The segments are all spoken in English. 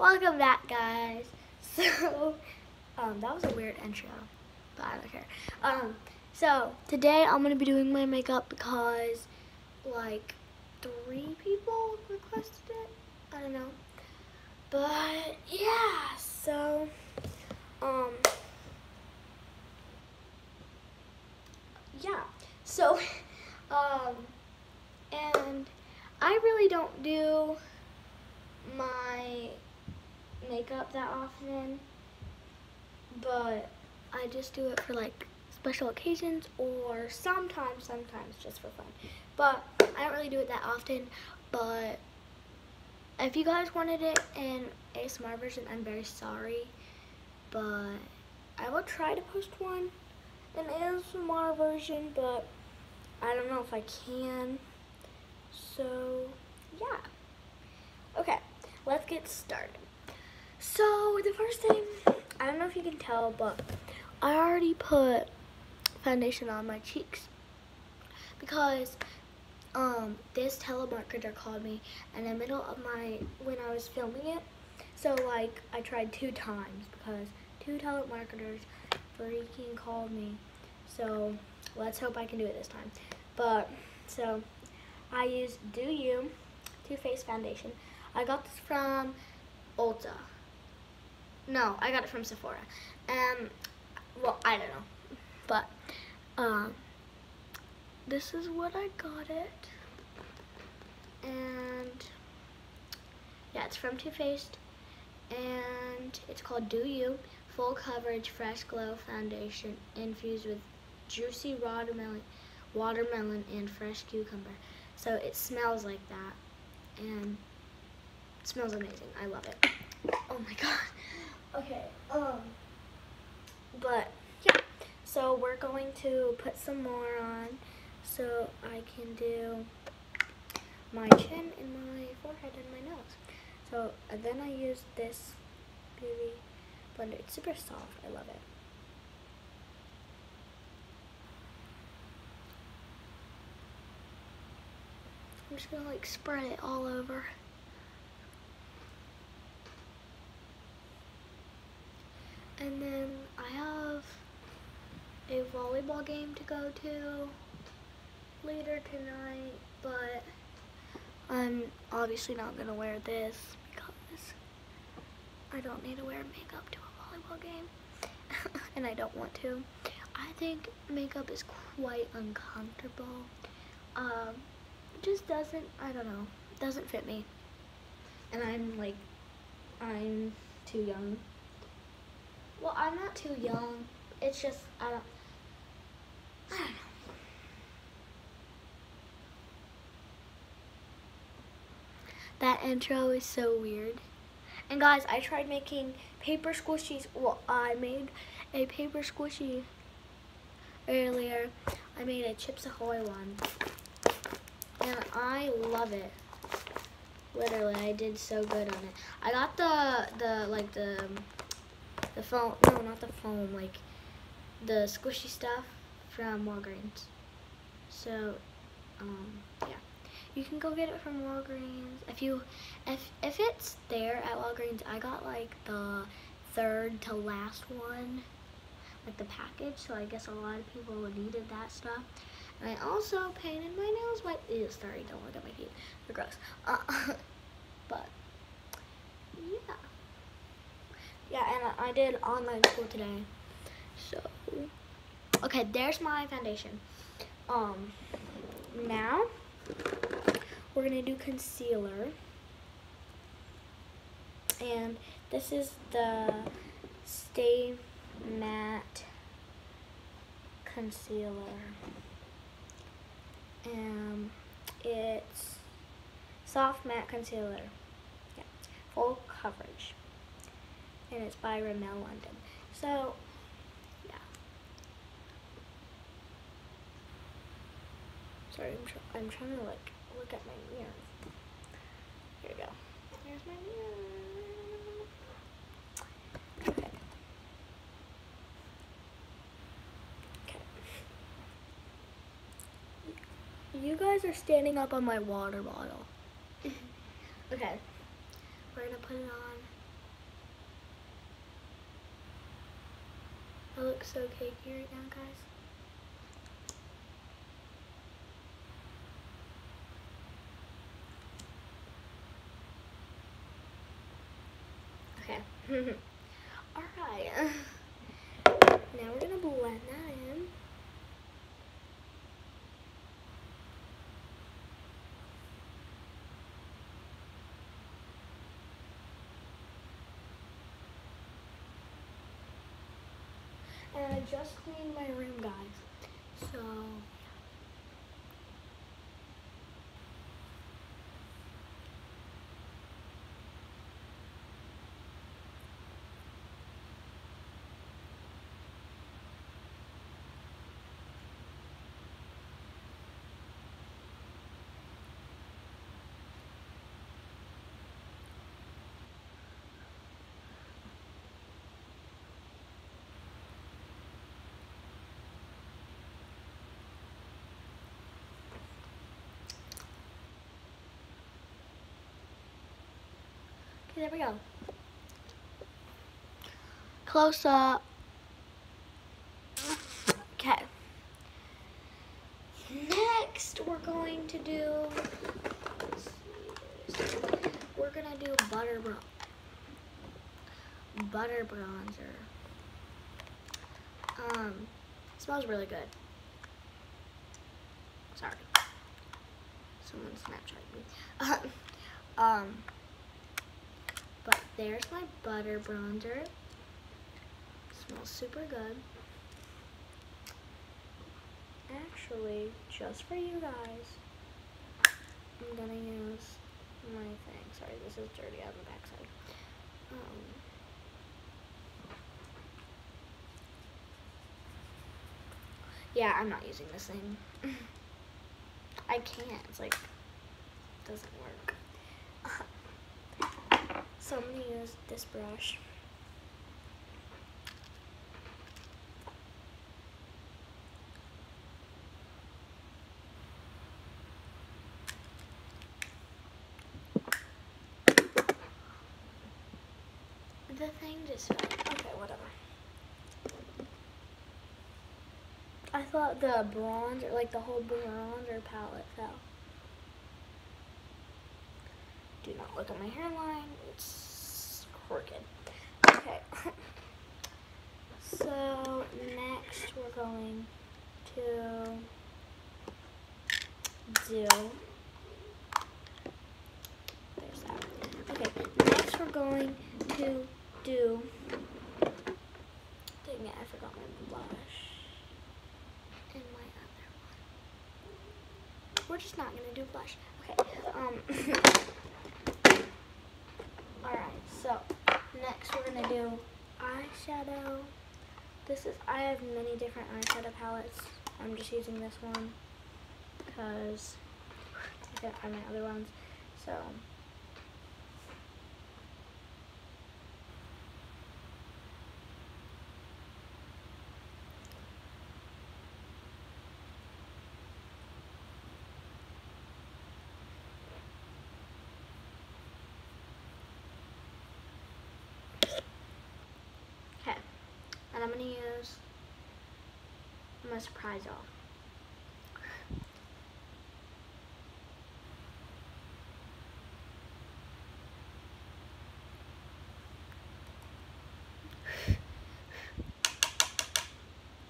welcome back, guys. So, um, that was a weird intro, but I don't care. Um, so today I'm gonna be doing my makeup because like three people requested it. I don't know, but yeah. So, um, yeah. So, um, and I really don't do my makeup that often, but I just do it for like special occasions or sometimes, sometimes just for fun. But I don't really do it that often, but if you guys wanted it in ASMR version, I'm very sorry, but I will try to post one in ASMR version, but I don't know if I can. So, yeah. Okay, let's get started. So, the first thing, I don't know if you can tell, but I already put foundation on my cheeks because um, this telemarketer called me in the middle of my, when I was filming it. So, like, I tried two times because two telemarketers freaking called me. So, let's hope I can do it this time. But, so, I used Do You Too Faced Foundation. I got this from Ulta. No, I got it from Sephora. Um, well, I don't know. But, um, this is what I got it. And, yeah, it's from Too Faced. And it's called Do You Full Coverage Fresh Glow Foundation infused with juicy watermelon, watermelon and fresh cucumber. So it smells like that. And smells amazing. I love it. Oh my god. Okay, um, but yeah. So we're going to put some more on so I can do my chin and my forehead and my nose. So and then I use this beauty blender. It's super soft. I love it. I'm just gonna like spread it all over. And then I have a volleyball game to go to later tonight, but I'm obviously not gonna wear this because I don't need to wear makeup to a volleyball game, and I don't want to. I think makeup is quite uncomfortable. Um, just doesn't, I don't know, doesn't fit me. And I'm like, I'm too young. Well, I'm not too young. It's just, I don't, I don't know. That intro is so weird. And guys, I tried making paper squishies. Well, I made a paper squishy earlier. I made a Chips Ahoy one. And I love it. Literally, I did so good on it. I got the, the like, the, um, the foam, no, not the foam, like, the squishy stuff from Walgreens. So, um, yeah. You can go get it from Walgreens. If you, if, if it's there at Walgreens, I got, like, the third to last one, like, the package. So, I guess a lot of people needed that stuff. And I also painted my nails white. Ew, sorry, don't look at my feet. They're gross. Uh, but, yeah. Yeah, and I did online school today. So, okay, there's my foundation. Um, now, we're to do concealer. And this is the Stay Matte Concealer. and it's soft matte concealer. Yeah, full coverage. And it's by Rimmel London. So, yeah. Sorry, I'm, tr I'm trying to like look at my mirror. Here we go. Here's my mirror. Okay. You guys are standing up on my water bottle. okay. We're gonna put it on. I look so cakey right now, guys. Okay. Alright. Now we're gonna blend that in. And I just cleaned my room, guys. So, there we go. Close up. Okay. Next, we're going to do. We're gonna do butter bron butter bronzer. Um, smells really good. Sorry. Someone Snapchat me. um, but there's my butter bronzer. Smells super good. Actually, just for you guys, I'm gonna use my thing. Sorry, this is dirty on the backside. Um, yeah, I'm not using this thing. I can't. It's like doesn't work. so I'm gonna use this brush. The thing just fell. Okay, whatever. I thought the bronzer, like the whole bronzer palette fell. Do not look at my hairline. It's crooked. Okay. so next we're going to do there's that. Okay, next we're going to do dang it, I forgot my blush and my other one. We're just not gonna do blush. Okay. Um Alright, so next we're gonna do eyeshadow. This is I have many different eyeshadow palettes. I'm just using this one because I don't my other ones. So Okay, and I'm gonna use my surprise.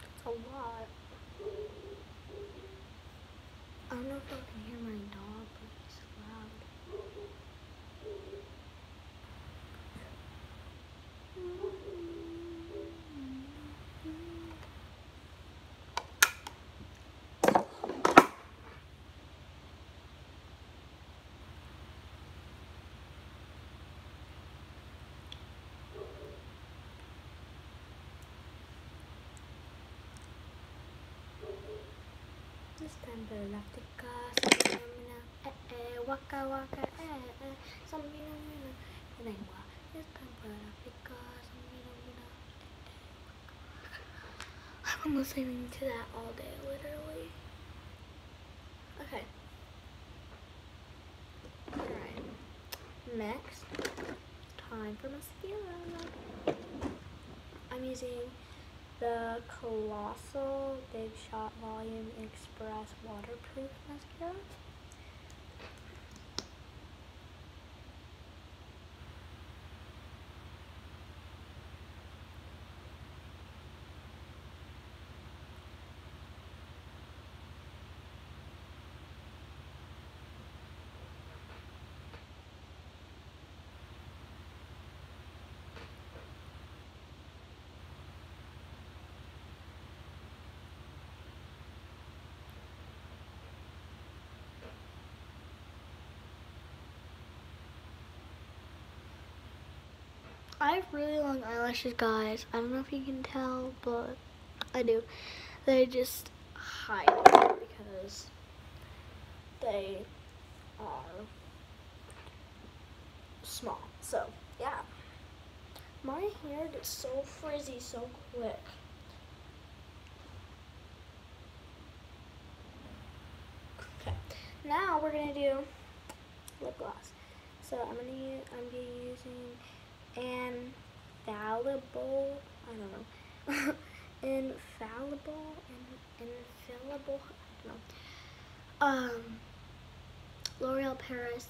That's a lot. I don't know if I can hear my dog, Galactica, samina, eh eh, waka waka, eh eh, mina, eh. I'm listening to that all day, literally. Okay. Alright. Next, time for mascara. I'm using the Colossal Big Shot Volume Express Waterproof Mascara. I have really long eyelashes, guys. I don't know if you can tell, but I do. They just hide because they are small. So, yeah. My hair gets so frizzy so quick. Okay, now we're gonna do lip gloss. So I'm gonna use, I'm gonna be using infallible, I don't know, infallible, in, infallible, I don't know, um, L'Oreal Paris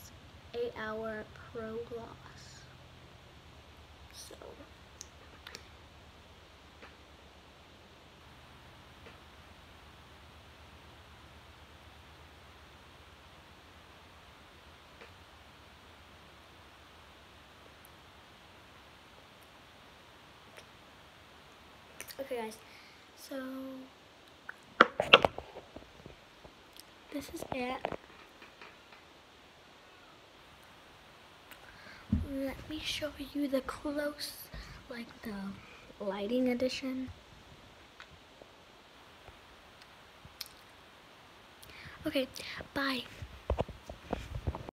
8 Hour Pro Gloss. So, Okay guys, so this is it. Let me show you the close, like the lighting edition. Okay, bye.